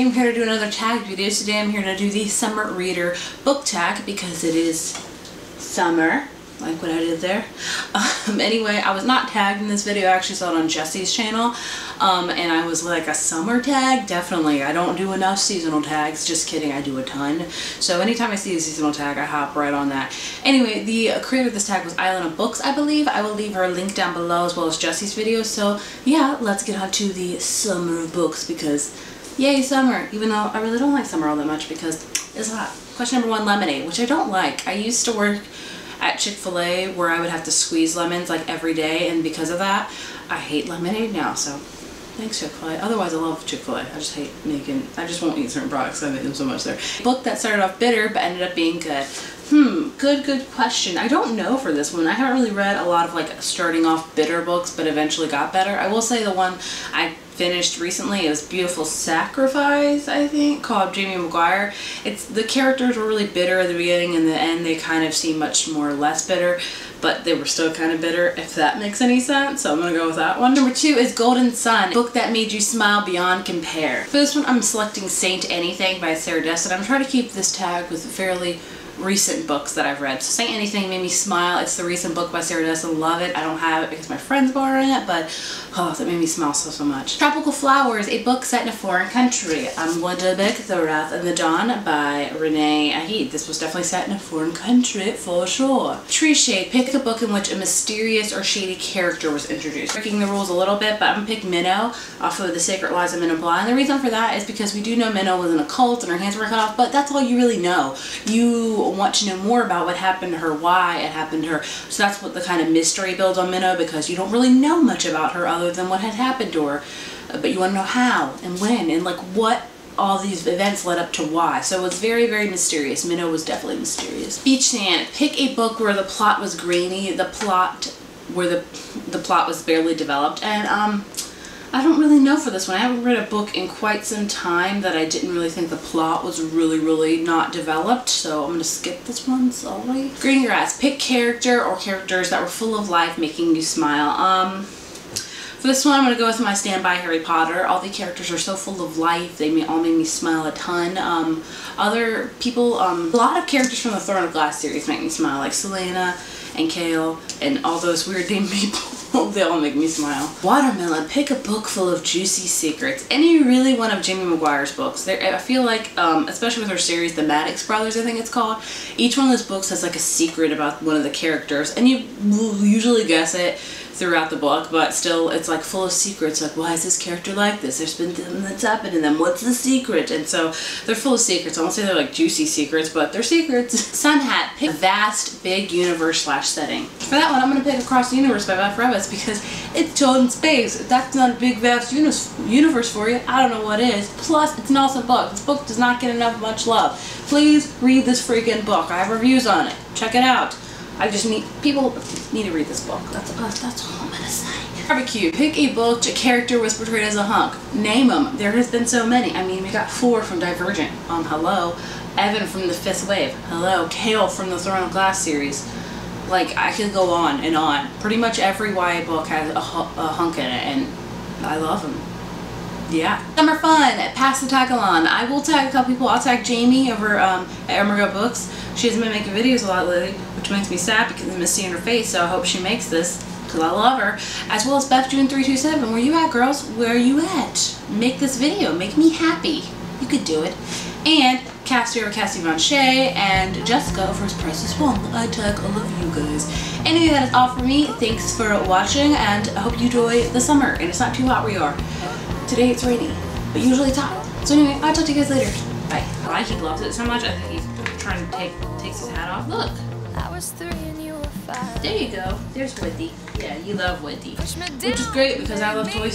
today I'm here to do another tag video. Today I'm here to do the summer reader book tag because it is summer, like what I did there. Um, anyway, I was not tagged in this video, I actually saw it on Jesse's channel um, and I was like a summer tag? Definitely, I don't do enough seasonal tags, just kidding, I do a ton. So anytime I see a seasonal tag, I hop right on that. Anyway, the creator of this tag was Island of Books, I believe. I will leave her link down below as well as Jesse's video. So yeah, let's get on to the summer of books because Yay, summer. Even though I really don't like summer all that much because it's hot. Question number one, lemonade, which I don't like. I used to work at Chick-fil-A where I would have to squeeze lemons like every day and because of that, I hate lemonade now. So thanks Chick-fil-A. Otherwise I love Chick-fil-A. I just hate making, I just won't eat certain products. I make them so much there. Book that started off bitter but ended up being good. Hmm, good, good question. I don't know for this one. I haven't really read a lot of like starting off bitter books but eventually got better. I will say the one I finished recently. It was Beautiful Sacrifice, I think, called Jamie McGuire. It's the characters were really bitter at the beginning and the end they kind of seem much more less bitter, but they were still kind of bitter, if that makes any sense. So I'm gonna go with that one. Number two is Golden Sun, book that made you smile beyond compare. For this one, I'm selecting Saint Anything by Sarah Dessen. I'm trying to keep this tag with fairly recent books that I've read. So Saint Anything made me smile. It's the recent book by Sarah Dessen. Love it. I don't have it because my friend's borrowing it, but oh, that made me smile so, so much. Tropical Flowers, a book set in a foreign country. Going to The Wrath and the Dawn by Renee Ahdieh. This was definitely set in a foreign country for sure. Tree Shade, pick a book in which a mysterious or shady character was introduced. Breaking the rules a little bit, but I'm to pick Minnow off of The Sacred Lies of Minnow Bly. And the reason for that is because we do know Minnow was in a cult and her hands were cut off, but that's all you really know. You want to know more about what happened to her, why it happened to her. So that's what the kind of mystery builds on Minnow because you don't really know much about her other than what had happened to her. Uh, but you want to know how and when and like what all these events led up to why. So it's very, very mysterious. Minnow was definitely mysterious. Beach Sand. Pick a book where the plot was grainy, the plot where the the plot was barely developed. And um I don't really know for this one. I haven't read a book in quite some time that I didn't really think the plot was really, really not developed. So I'm going to skip this one, sorry. Green Grass. Pick character or characters that were full of life, making you smile. Um, for this one, I'm going to go with my standby Harry Potter. All the characters are so full of life. They all make me smile a ton. Um, other people, um, a lot of characters from the Throne of Glass series make me smile, like Celaena and Chaol and all those weird named people. They all make me smile. Watermelon, pick a book full of juicy secrets. Any really one of Jamie McGuire's books. There, I feel like, um, especially with her series, The Maddox Brothers, I think it's called, each one of those books has like a secret about one of the characters, and you usually guess it throughout the book, but still it's like full of secrets. Like, why is this character like this? There's been something that's happened to them. What's the secret? And so they're full of secrets. I won't say they're like juicy secrets, but they're secrets. Sun Hat, pick a vast, big universe slash setting. For that one, I'm to pick Across the Universe by Beth Revis because it's told in space. If that's not a big, vast universe for you, I don't know what is. Plus, it's an awesome book. This book does not get enough much love. Please read this freaking book. I have reviews on it. Check it out. I just need, people need to read this book. That's, uh, that's all I'm gonna say. Barbecue. Pick a book a character was portrayed as a hunk. Name them. There has been so many. I mean, we got Four from Divergent. Um, hello. Evan from The Fifth Wave. Hello. Chaol from the Throne of Glass series. Like, I could go on and on. Pretty much every YA book has a, a hunk in it, and I love them. Yeah. Summer fun. Pass the tag along. I will tag a couple people. I'll tag Jamie over um, at Emergo Books. She hasn't been making videos a lot lately, which makes me sad because I miss seeing her face, so I hope she makes this because I love her. As well as Beth June 327. Where you at, girls? Where are you at? Make this video. Make me happy. You could do it. And Cassie or Cassie Von Shea and Jessica over his Price is Wrong. I tag all of you guys. Anyway, that is all for me. Thanks for watching and I hope you enjoy the summer and it's not too hot where you are. Today it's rainy, but usually it's hot. So anyway, I'll talk to you guys later. Bye. Why he loves it so much, I think he's trying to take takes his hat off. Look. I was three and you were five. There you go. There's Woody. Yeah, you love Woody. Which is great because I love Toy Story.